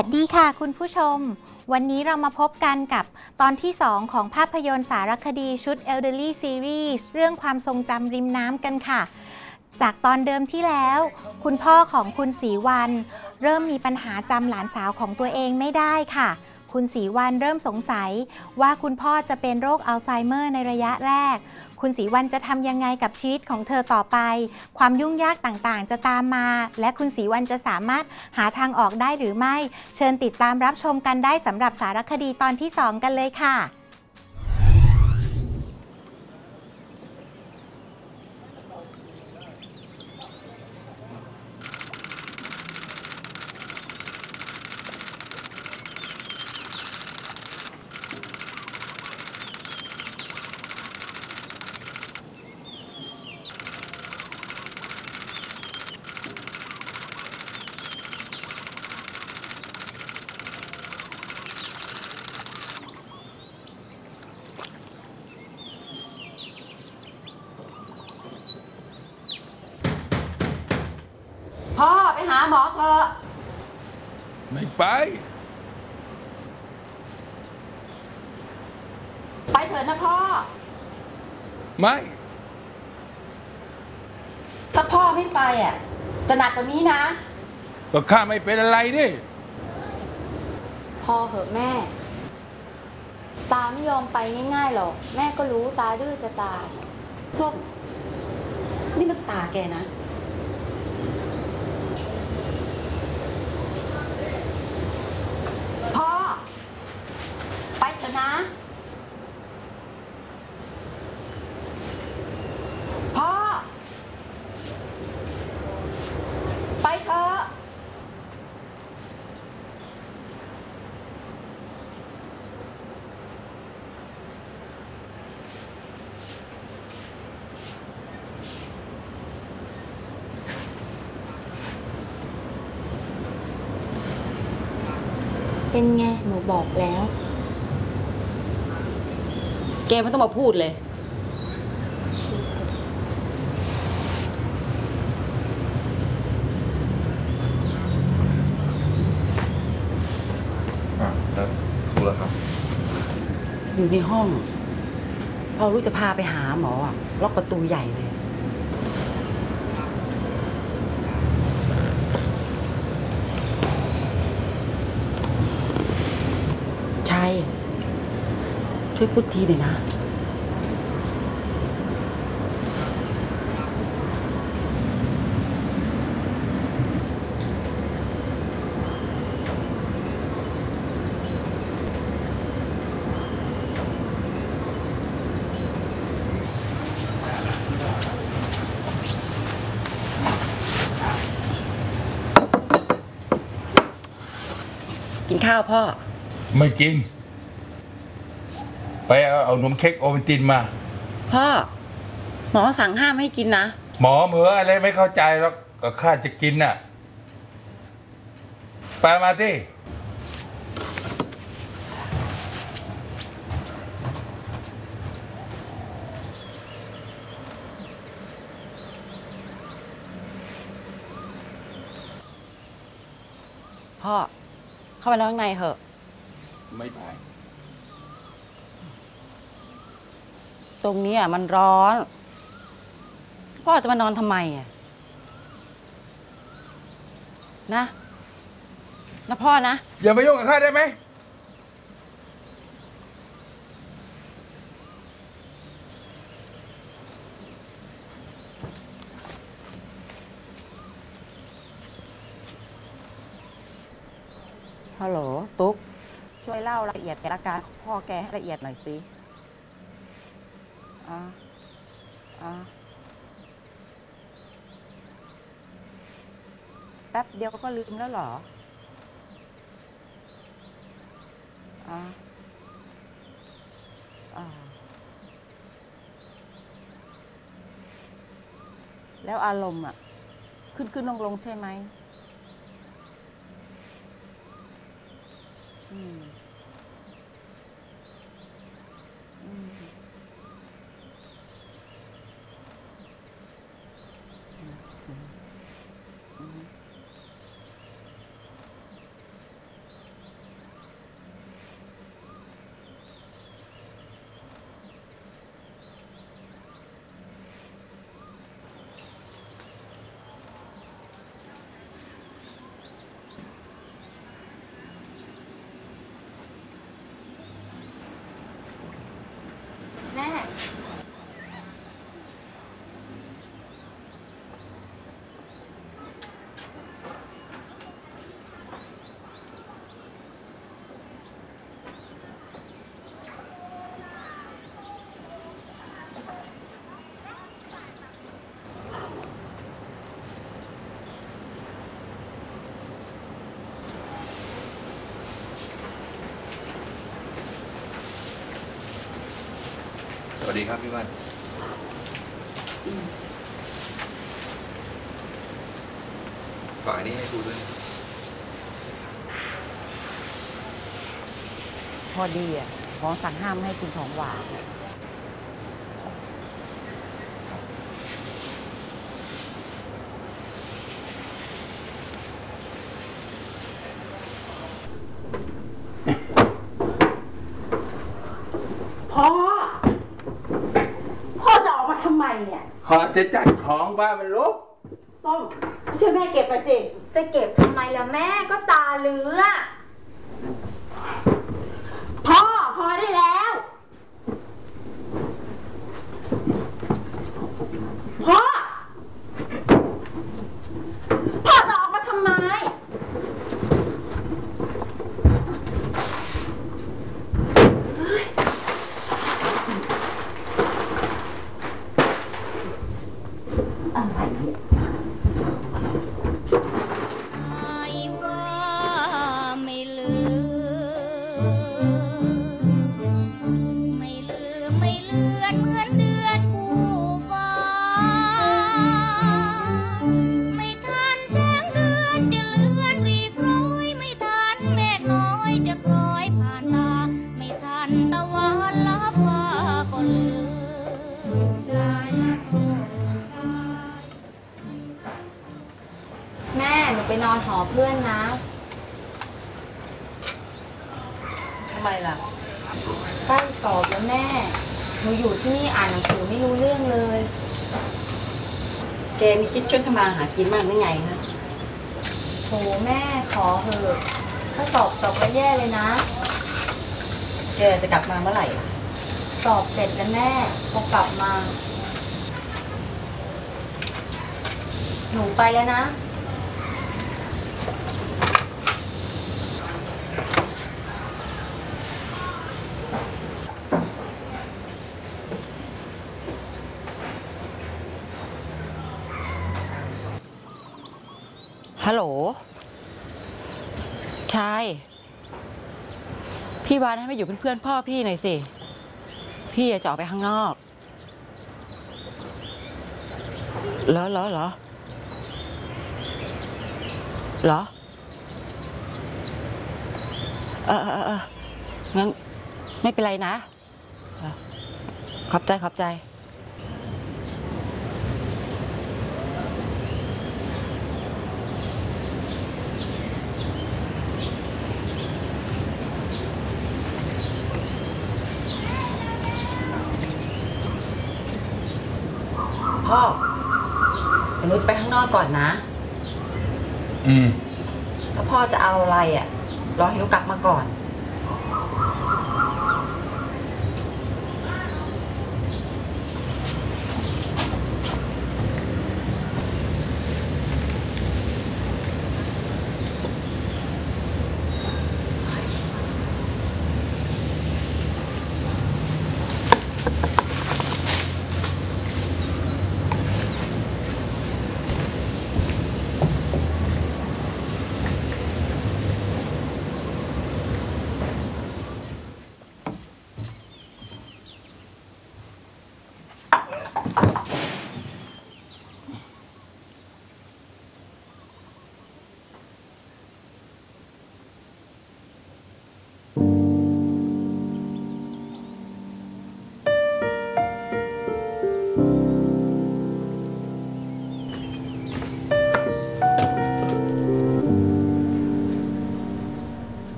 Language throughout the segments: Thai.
วัสดีค่ะคุณผู้ชม วันนี้เรามาพบกันกับตอนที่ 2 ของภาพยนตร์สารคดีชุด Elderly Series เรื่องความทรงจำริมน้ำกันค่ะ จากตอนเดิมที่แล้ว คุณพ่อของคุณศรีวัน เริ่มมีปัญหาจำหลานสาวของตัวเองไม่ได้ค่ะ คุณศรีวันเริ่มสงสัยว่าคุณพ่อจะเป็นโรคอัลไซเมอร์ในระยะแรก คุณศรีวันจะทำยังไงกับชีวิตของเธอต่อไป ความยุ่งยากต่างๆ จะตามมา และคุณศรีวันจะสามารถหาทางออกได้หรือไม่ เชิญติดตามรับชมกันได้สำหรับสารคดีตอนที่ 2 กันเลยค่ะ พ่อไปหาหมอเถอะ ไม่ไป ไป เถอะนะพ่อ ไม่ถ้าพ่อไม่ไปอะ จะหนักกว่านี้นะ ก็ข้าไม่เป็นอะไรนี่พอเหอะแม่ ตาไม่ยอมไปง่ายๆหรอก แม่ก็รู้ตาดื้อจะตายส้มนี่มันตาแกนะ พ่อ ไปเถอะนะ พ่อ ไปเถอะ เป็นไง หนูบอกแล้ว แกไม่ต้องมาพูดเลย อะแล้วครูล่ะครับ อยู่ในห้อง พอรู้จะพาไปหาหมออะล็อกประตูใหญ่เลย ชัย ช่วยพูดทีหน่อยนะ กินข้าวพ่อ ไม่กิน ไปเอาเอานมเค้กโอวัลตินมา พ่อ หมอสั่งห้ามให้กินนะ หมอเหมืออะไรไม่เข้าใจแล้วก็ข้าจะกินน่ะ ไปมาที่พ่อ เข้าไปแล้วข้างในเหอะ ไม่ไป ตรงนี้อะมันร้อน พ่อจะมานอนทำไมอะนะนะพ่อนะ อย่ามายุ่งกับข้าได้ไหม ฮัลโหล ตุ๊ก ช่วยเล่ารายละเอียดแกอาการของพ่อแกให้ละเอียดหน่อยสิ อ่าอ่าแป๊บเดียวก็ลืมแล้วเหรออ่าอ่าแล้วอารมณ์อะ ขึ้นขึ้นลงลงใช่ไหม อืมอืมอืม วัส ดีครับพี่บ้านฝากอันนี้ให้ครูด้วย พอดีอะหมอสั่งห้ามให้กินของหวานอ พ่อจะออกมาทำไมเนี่ย ขอ จะจัดของบ้านมันลุกส้มช่วยแม่เก็บไปสิ จะเก็บทำไมล่ะแม่ก็ตาเหลือพ่อ ไมล่ะ ใกล้สอบแล้วแม่ หนูอยู่ที่นี่อ่านหนังสือไม่รู้เรื่องเลย แกมีคิดช่วยทำมาหากินบ้างหรือไงฮะโหแม่ขอเหอะถ้าสอบตกก็แย่เลยนะ แกจะกลับมาเมื่อไหร่ล่ะสอบเสร็จแล้วแม่พอกลับมา หนูไปแล้วนะ ฮัลโหล ชาย พี่ วานให้มาอยู่เป็นเพื่อนพ่อพี่หน่อยสิ พี่จะออกไปข้างนอกเหรอเหรอเหรอเหรอเออเออเอองั้นไม่เป็นไรนะ ขอบใจขอบใจ พ่อเดี๋ยวหนูจะไปข้างนอกก่อนนะ อืม ถ้าพ่อจะเอาอะไรอะ รอให้หนูกลับมาก่อน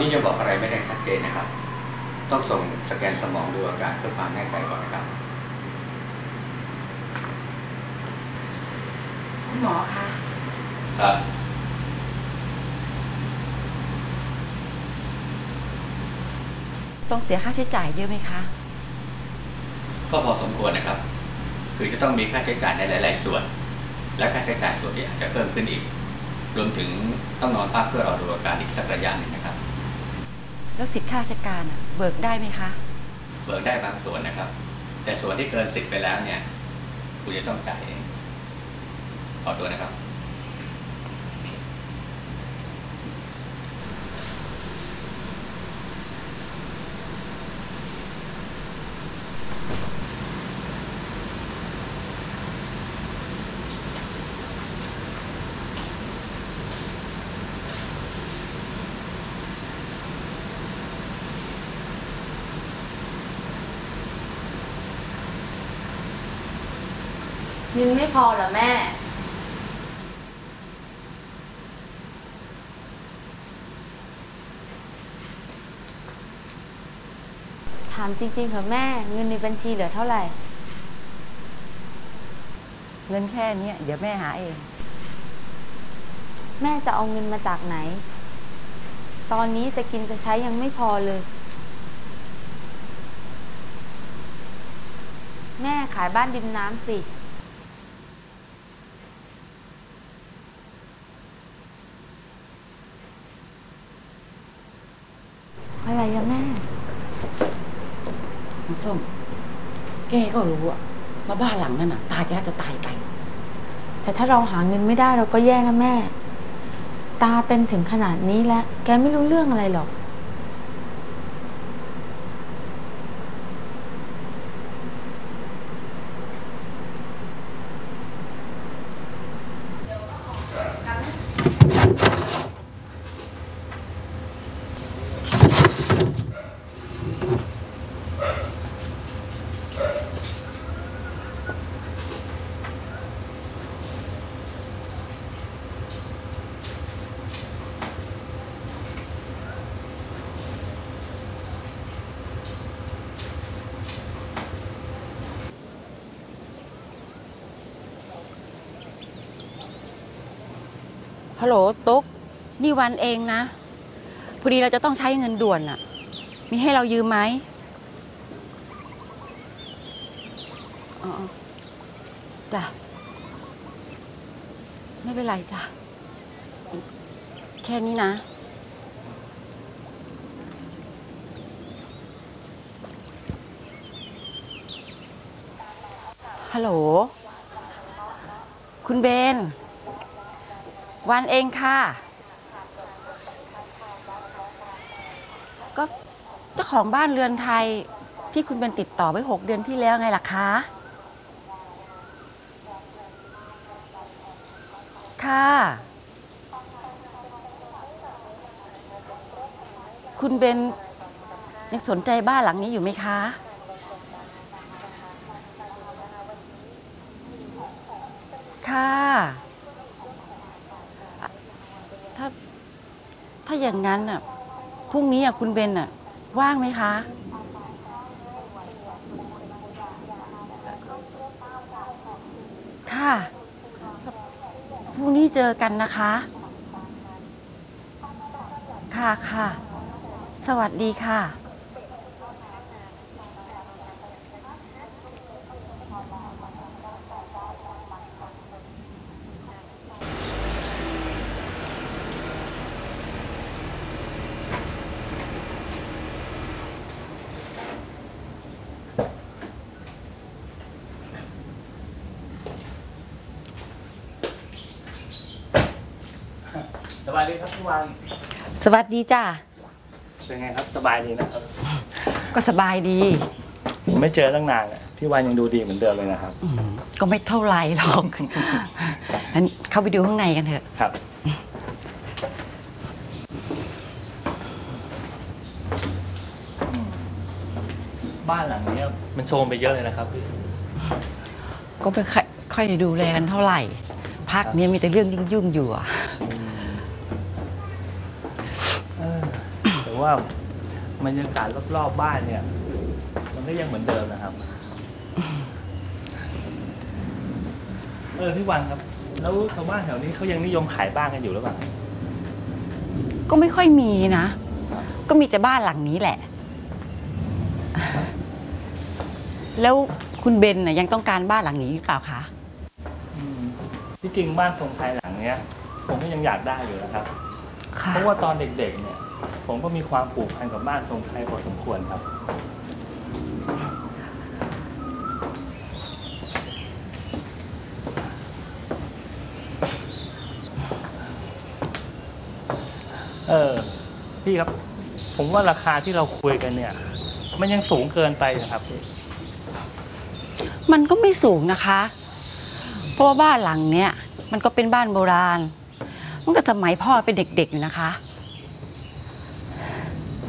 นนี้ยังบอกอะไรไม่ได้ชัดเจนนะครับ ต้องส่งสแกนสมองดูอาการเพื่อความแน่ใจก่อนนะครับคุณหมอคะครับต้องเสียค่าใช้จ่ายเยอะไหมคะ ก็พอสมควรนะครับ คือจะต้องมีค่าใช้จ่ายในหลาย ๆ ส่วน และค่าใช้จ่ายส่วนที่อาจจะเพิ่มขึ้นอีก รวมถึงต้องนอนพักเพื่อรอดูอาการอีกสักระยะหนึ่งนะครับ แล้วสิทธิ์ข้าราชการอะเบิกได้ไหมคะ เบิกได้บางส่วนนะครับ แต่ส่วนที่เกินสิทธิ์ไปแล้วเนี่ย คุณจะต้องจ่ายเอง ขอตัวนะครับ เงินไม่พอเหรอแม่ ถามจริงๆเหรอแม่ เงินในบัญชีเหลือเท่าไหร่ เงินแค่เนี้ยเดี๋ยวแม่หาเอง แม่จะเอาเงินมาจากไหน ตอนนี้จะกินจะใช้ยังไม่พอเลย แม่ขายบ้านริมน้ำสิ อะไรอะแม่ น้ำส้ม แกก็รู้อะว่าบ้านหลังนั้นน่ะตาแกน่าจะตายไป แต่ถ้าเราหาเงินไม่ได้เราก็แย่นะแม่ ตาเป็นถึงขนาดนี้แล้ว แกไม่รู้เรื่องอะไรหรอก ฮัลโหลตุ๊กนี่วันเองนะพอดีเราจะต้องใช้เงินด่วนอะมีให้เรายืมไหมอ๋อจ้ะไม่เป็นไรจ้ะ แค่นี้นะ ฮัลโหล คุณเบน วันเองค่ะ ก็เจ้าของบ้านเรือนไทยที่คุณเป็นติดต่อไว้หกเดือนที่แล้วไงล่ะคะ ค่ะ คุณเบนยังสนใจบ้านหลังนี้อยู่ไหมคะ ค่ะ ถ้า ถ้าอย่างนั้นอะพรุ่งนี้อะคุณเบนอะ ว่างไหมคะ ค่ะพรุ่งนี้เจอกันนะคะ ค่ะค่ะ สวัสดีค่ะ ดีครับพี่วันสวัสดีจ้าเป็นไงครับสบายดีนะครับ ก็สบายดี ผมไม่เจอตั้งนานอะพี่วันยังดูดีเหมือนเดิมเลยนะครับ อืมก็ไม่เท่าไหร่หรอกงั้นเข้าไปดูข้างในกันเถอะ ครับ บ้านหลังเนี้ยมันโซมไปเยอะเลยนะครับพี่ก็ไม่ค่อยค่อยได้ดูแลกันเท่าไหร่พักเนี้ยมีแต่เรื่องยุ่งๆอยู่อะ เออแต่ ว่าบรรยากาศรอบๆบ้านเนี่ย มันก็ยังเหมือนเดิมนะครับเออพี่วันครับ แล้วชาวบ้านแถวนี้เขายังนิยมขายบ้านกันอยู่หรือเปล่าก็ไม่ค่อยมีนะ ก็มีแต่บ้านหลังนี้แหละ แล้วคุณเบนน่ะยังต้องการบ้านหลังนี้หรือเปล่าคะ อืมที่จริงบ้านทรงไทยหลังเนี้ย ผมก็ยังอยากได้อยู่นะครับค่ะเพราะว่าตอนเด็กๆเนี่ย ผมก็มีความผูกพันกับบ้านทรงไทยพอสมควรครับ เออพี่ครับ ผมว่าราคาที่เราคุยกันเนี่ย มันยังสูงเกินไปนะครับพี่มันก็ไม่สูงนะคะ เพราะว่าบ้านหลังเนี้ยมันก็เป็นบ้านโบราณตั้งแต่สมัยพ่อเป็นเด็กๆอยู่นะคะ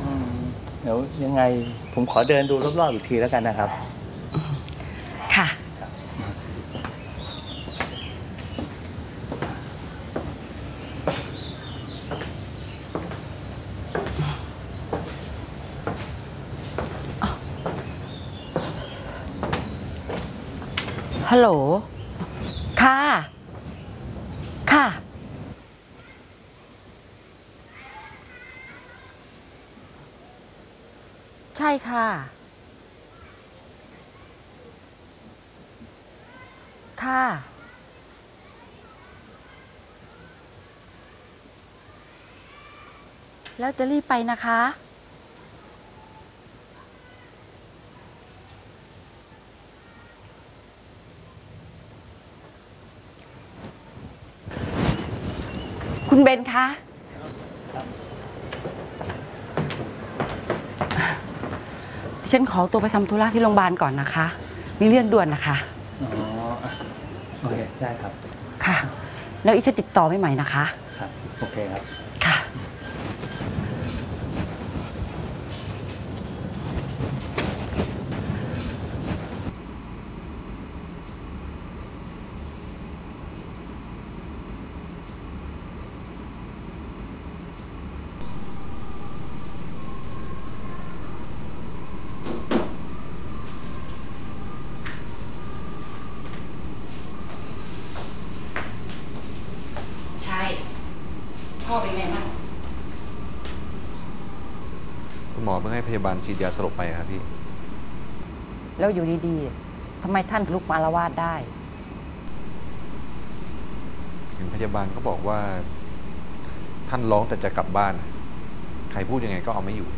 อืม เดี๋ยวยังไงผมขอเดินดูรอบๆอีกทีแล้วกันนะครับ ค่ะ ฮัลโหล ค่ะ ค่ะ ใช่ค่ะ ค่ะ แล้วจะรีบไปนะคะ คุณเบนคะ ฉันขอตัวไปทำธุระที่โรงพยาบาลก่อนนะคะ มีเรื่องด่วนนะคะ อ๋อโอเค ได้ครับ ค่ะ แล้วอีฉันติดต่อไม่ใหม่นะคะ ครับ โอเคครับ ค่ะ ใช่ พ่อเป็นไงบ้างคุณหมอเพิ่งให้พยาบาลฉีดยาสลบไปครับพี่ แล้วอยู่ดีๆทำไมท่านลุกมาละวาดได้เห็นพยาบาลก็บอกว่า ท่านร้องแต่จะกลับบ้าน ใครพูดยังไงก็เอาไม่อยู่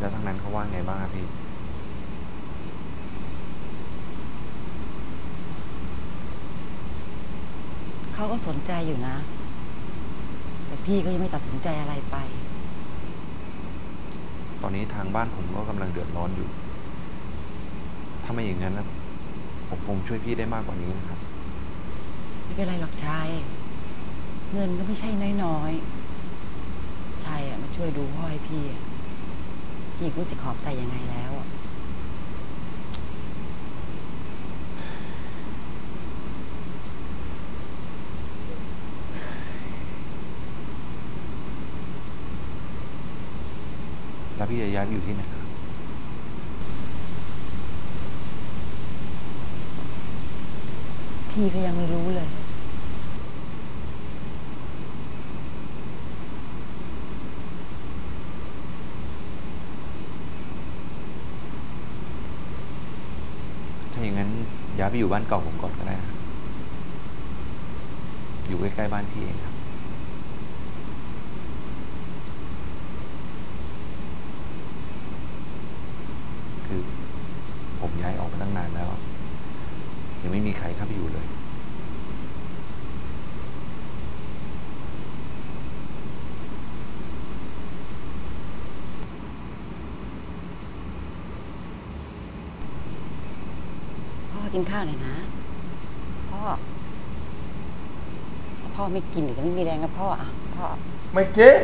แล้ วทางนั้นเขาว่าไงบ้างครับพี่เขาก็สนใจอยู่นะ แต่พี่ก็ยังไม่ตัดสินใจอะไรไป ตอนนี้ทางบ้านผมก็กำลังเดือดร้อนอยู่ ถ้าไม่อย่างนั้นนะผมคงช่วยพี่ได้มากกว่านี้นะครับ ไม่เป็นไรหรอกชาย เงินก็ไม่ใช่น้อยๆ ชายอะมาช่วยดูพ่อให้พี่อะ พี่ก็จะขอบใจยังไงแล้วอะแล้วพี่จะย้ายไปอยู่ที่ไหนครับพี่ก็ยังไม่รู้เลย ถ้าอย่างนั้น ย้ายไปอยู่บ้านเก่าผมก่อนก็ได้ อยู่ใกล้ๆบ้านพี่เองครับ คือผมย้ายออกมาตั้งนานแล้ว ยังไม่มีใครเข้าไปอยู่เลย พ่อกิน ข้าวหน่อยนะ พ่อถ้าพ่อไม่กินเดี๋ยวจะไม่มีแรงนะพ่ออะพ่อ ไม่กิน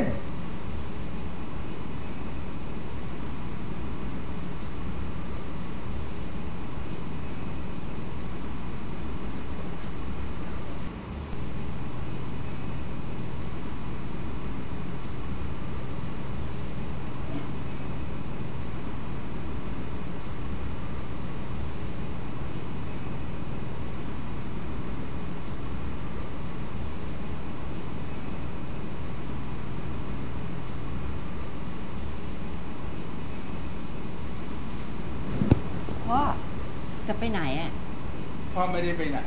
ไปไหนอะพ่อไม่ได้ไปไหน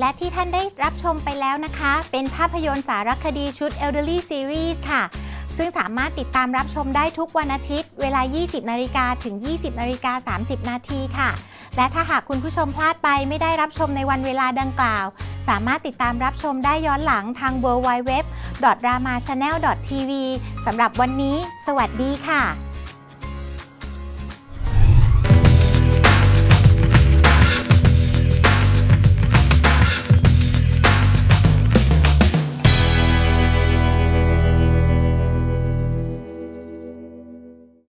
และที่ท่านได้รับชมไปแล้วนะคะ เป็นภาพยนตร์สารคดีชุด Elderly Series ค่ะ ซึ่งสามารถติดตามรับชมได้ทุกวันอาทิตย์ เวลา 20นาฬิกาถึง 20นาฬิกา30 นาทีค่ะ และถ้าหากคุณผู้ชมพลาดไปไม่ได้รับชมในวันเวลาดังกล่าว สามารถติดตามรับชมได้ย้อนหลังทาง w w w r a m a c h a n n e l t v สำหรับวันนี้ สวัสดีค่ะ